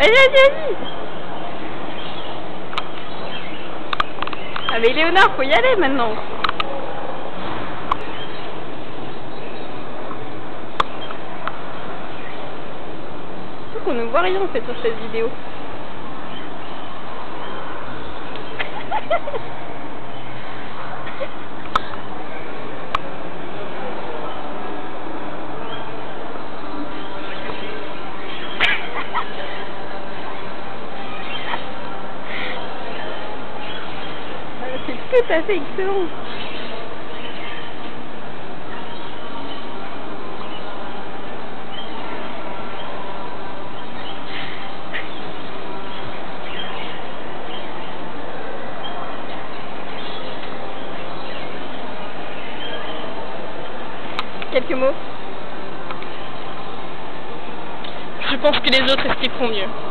Vas-y, vas-y, vas-y Ah mais Léonard, faut y aller maintenant Surtout qu'on ne voit rien en fait sur cette vidéo. tout à fait excellent. Quelques mots? Je pense que les autres expliqueront mieux?